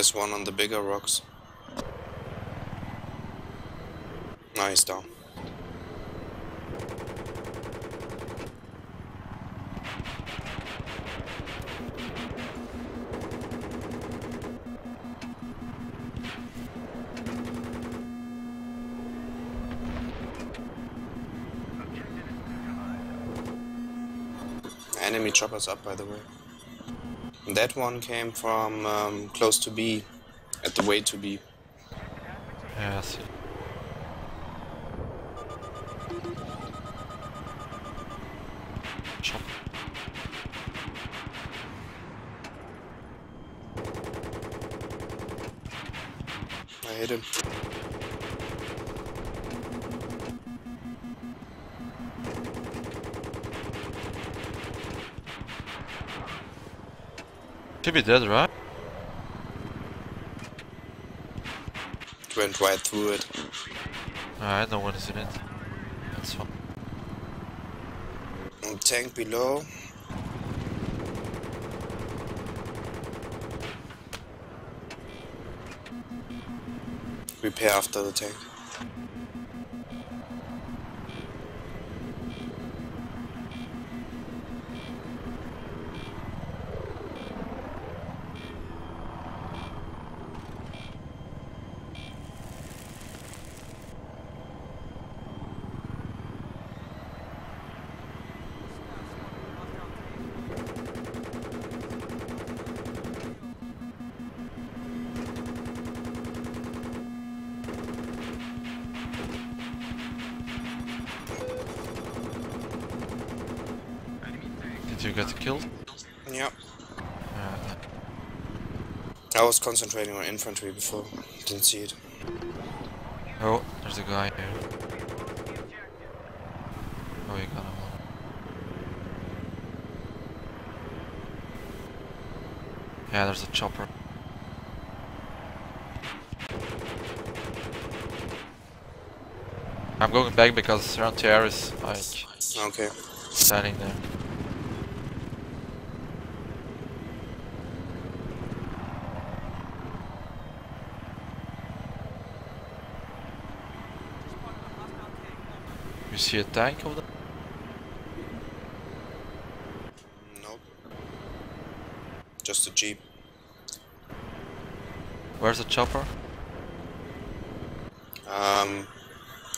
There's one on the bigger rocks. Nice down. Enemy choppers up, by the way. That one came from um, close to B, at the way to B. Yeah, I see. Chop. I hit him. Should be dead, right? Went right through it. Alright, no one is in it. That's fine. And tank below. Repair after the tank. Did you get killed? Yep. Yeah. I was concentrating on infantry before. Didn't see it. Oh, there's a guy here. Oh, you got him. Yeah, there's a chopper. I'm going back because Rantier is like Okay. standing there. You see a tank over there? Nope. Just a jeep. Where's the chopper? Um,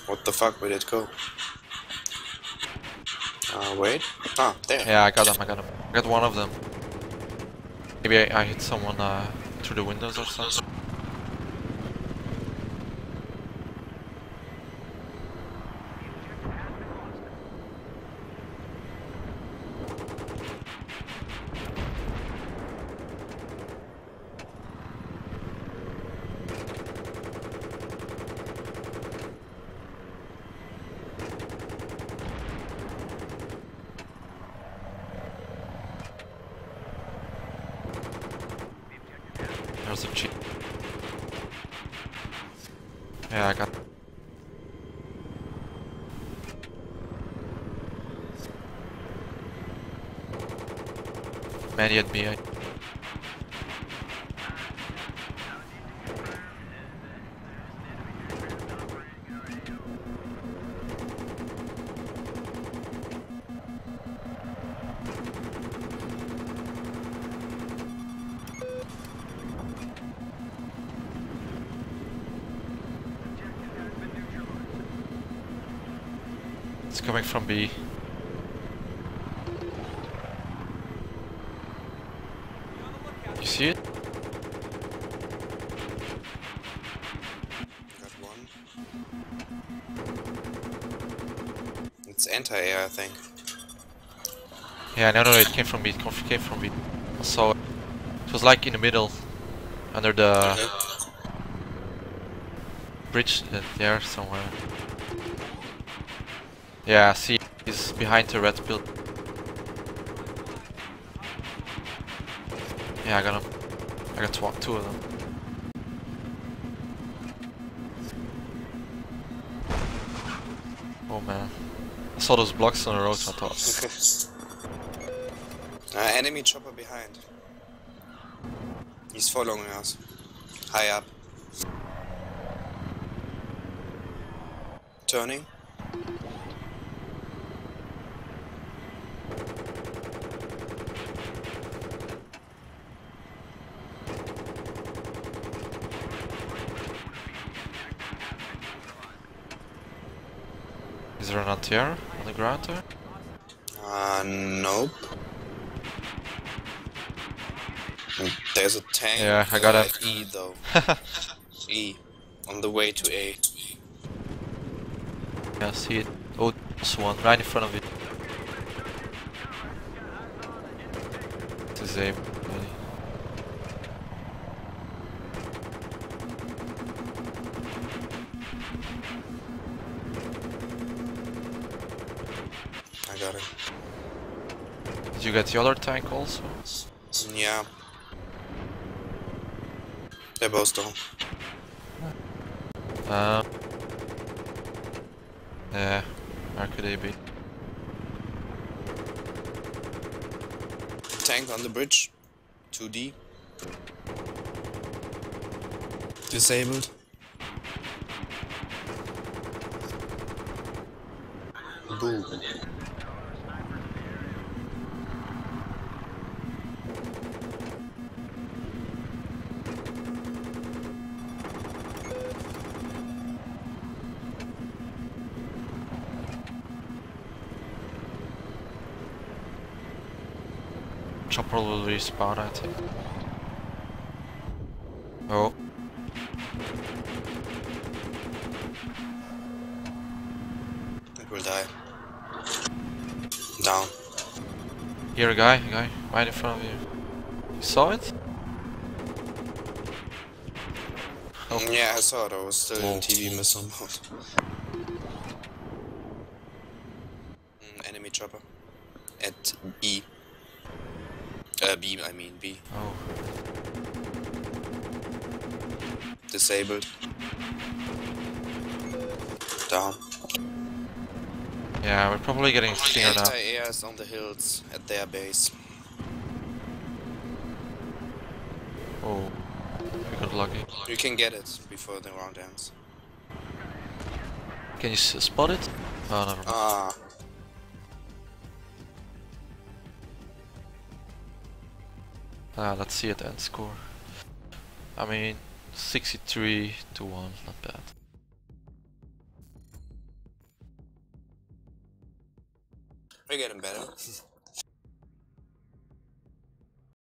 what the fuck? Where did it go? Uh, wait. Ah, there. Yeah, I got him, I got him. I got one of them. Maybe I, I hit someone uh, through the windows or something. There's a jeep. Yeah, I got. Many at me. I... coming from B. You see it? Got one. It's anti-air, I think. Yeah, no, no, it came from B. It came from B. I saw it. It was like in the middle, under the Okay. bridge uh, there somewhere. Yeah, see, he's behind the red build. Yeah, I got him. I got tw two of them. Oh man. I saw those blocks on the road, I thought. uh, enemy chopper behind. He's following us. High up. Turning. There an anti-air on the ground there? Uh, nope. There's a tank. Yeah, I got it. E though. E. On the way to A. Yeah, I see it. Oh, there's one right in front of it. Disabled. buddy. Did you get the other tank also? Yeah. They're both down. Um. Yeah, where could they be? Tank on the bridge. 2D. Disabled. Boom. Chopper will respawn, I think. Oh, It will die. Down. here a guy, a guy, right in front of you. You saw it? Oh. Yeah, I saw it. I was still Oh. in TV missile mode. Mm, enemy chopper. At E. Uh, B, I mean B. Oh, Disabled. Down. yeah, we're probably getting stinger up. Anti-airs on the hills at their base. Oh, we got lucky. You can get it before the round ends. Can you s spot it? Oh, never mind. Ah, Ah, let's see it end score. I mean, 63 to 1, not bad. we're getting better.